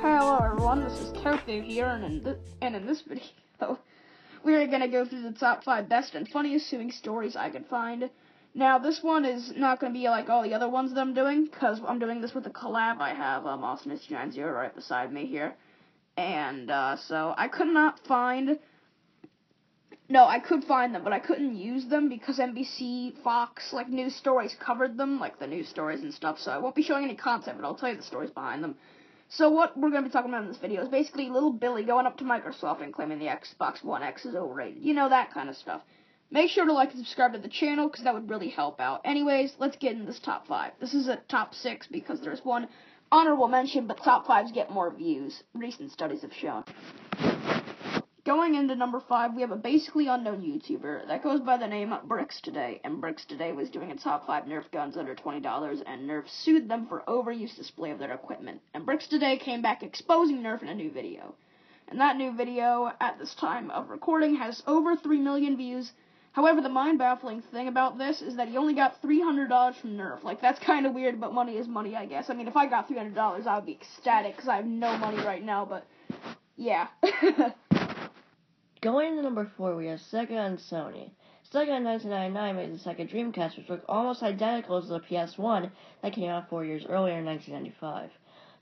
Hello everyone, this is Tofu here, and in, th- and in this video, we are going to go through the top 5 best and funniest suing stories I could find. Now, this one is not going to be like all the other ones that I'm doing, because I'm doing this with a collab I have, um, Austin is 90 right beside me here. And, uh, so, I could not find, no, I could find them, but I couldn't use them because NBC, Fox, like, news stories covered them, like the news stories and stuff, so I won't be showing any content, but I'll tell you the stories behind them. So what we're going to be talking about in this video is basically little Billy going up to Microsoft and claiming the Xbox One X is overrated. You know, that kind of stuff. Make sure to like and subscribe to the channel because that would really help out. Anyways, let's get in this top 5. This is a top 6 because there's one honorable mention, but top 5s get more views. Recent studies have shown. Going into number 5, we have a basically unknown YouTuber that goes by the name Bricks Today. And Bricks Today was doing a top 5 Nerf guns under $20, and Nerf sued them for overuse display of their equipment. And Bricks Today came back exposing Nerf in a new video. And that new video, at this time of recording, has over 3 million views. However, the mind-baffling thing about this is that he only got $300 from Nerf. Like, that's kind of weird, but money is money, I guess. I mean, if I got $300, I would be ecstatic, because I have no money right now, but, yeah. Going to number four, we have Sega and Sony. Sega in 1999 made the Sega Dreamcast, which looked almost identical to the PS1 that came out four years earlier in 1995.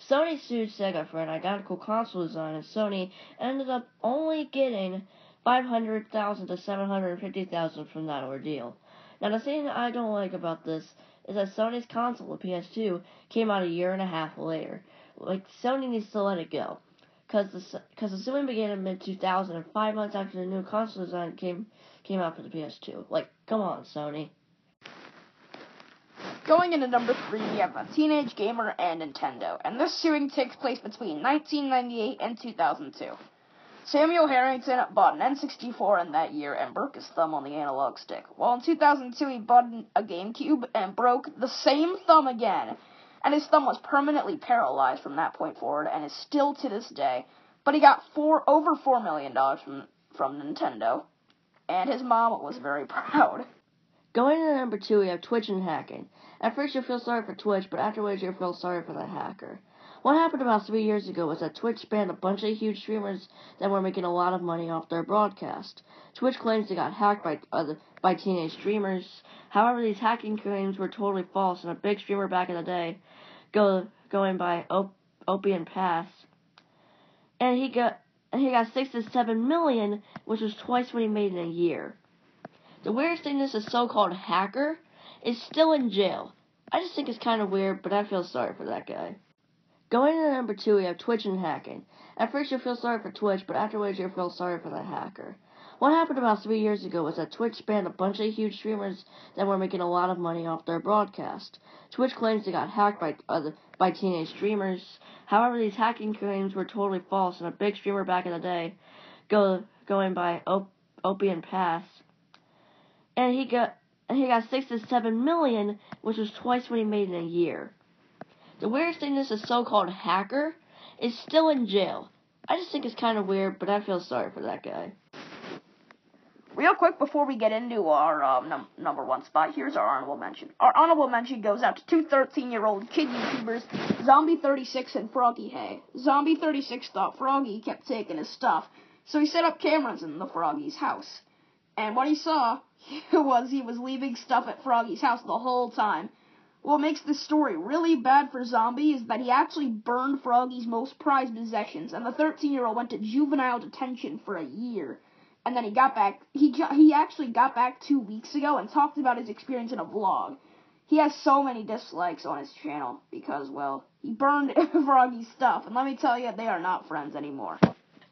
Sony sued Sega for an identical console design, and Sony ended up only getting 500,000 to 750,000 from that ordeal. Now, the thing I don't like about this is that Sony's console, the PS2, came out a year and a half later. Like, Sony needs to let it go because the because the suing began in mid 2000 and five months after the new console design came came out for the PS2. Like, come on, Sony. Going into number three, we have a Teenage Gamer and Nintendo, and this suing takes place between 1998 and 2002. Samuel Harrington bought an N64 in that year and broke his thumb on the analog stick, while in 2002 he bought a GameCube and broke the same thumb again and his thumb was permanently paralyzed from that point forward and is still to this day. But he got four over four million dollars from from Nintendo, and his mom was very proud. Going to number two, we have Twitch and hacking. At first, you feel sorry for Twitch, but afterwards, you feel sorry for the hacker. What happened about three years ago was that Twitch banned a bunch of huge streamers that were making a lot of money off their broadcast. Twitch claims they got hacked by other by teenage streamers. However, these hacking claims were totally false, and a big streamer back in the day, go going by Op- Opium Pass, and he got and he got six to seven million, which was twice what he made in a year. The weirdest thing is the so-called hacker is still in jail. I just think it's kind of weird, but I feel sorry for that guy. Going to number two, we have Twitch and hacking. At first, you feel sorry for Twitch, but afterwards, you feel sorry for the hacker. What happened about three years ago was that Twitch banned a bunch of huge streamers that were making a lot of money off their broadcast. Twitch claims they got hacked by other by teenage streamers. However, these hacking claims were totally false, and a big streamer back in the day, go going by Op- Opium Pass, and he got and he got six to seven million, which was twice what he made in a year. The weirdest thing is the so-called hacker is still in jail. I just think it's kind of weird, but I feel sorry for that guy. Real quick before we get into our um, num- number one spot, here's our honorable mention. Our honorable mention goes out to two 13 year old kid YouTubers, Zombie36 and Froggy Hay. Zombie36 thought Froggy kept taking his stuff, so he set up cameras in the Froggy's house. And what he saw was he was leaving stuff at Froggy's house the whole time. What makes this story really bad for Zombie is that he actually burned Froggy's most prized possessions, and the 13 year old went to juvenile detention for a year. And then he got back, he, he actually got back two weeks ago and talked about his experience in a vlog. He has so many dislikes on his channel because, well, he burned Froggy's stuff, and let me tell you, they are not friends anymore.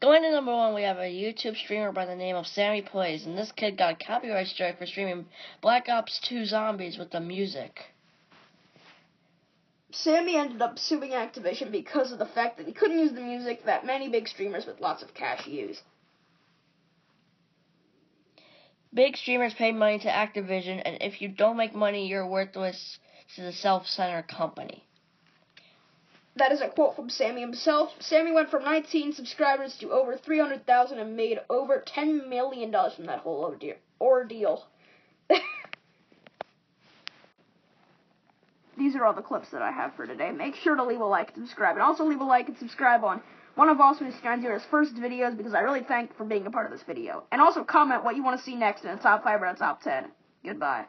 Going to number one, we have a YouTube streamer by the name of Sammy Plays, and this kid got a copyright strike for streaming Black Ops 2 Zombies with the music. Sammy ended up suing Activision because of the fact that he couldn't use the music that many big streamers with lots of cash use. Big streamers pay money to Activision, and if you don't make money, you're worthless to the self-centered company. That is a quote from Sammy himself. Sammy went from 19 subscribers to over 300,000 and made over $10 million from that whole ordeal. These are all the clips that I have for today. Make sure to leave a like and subscribe. And also leave a like and subscribe on one of Austin Zero's first videos because I really thank for being a part of this video. And also comment what you want to see next in the top 5 or the top 10. Goodbye.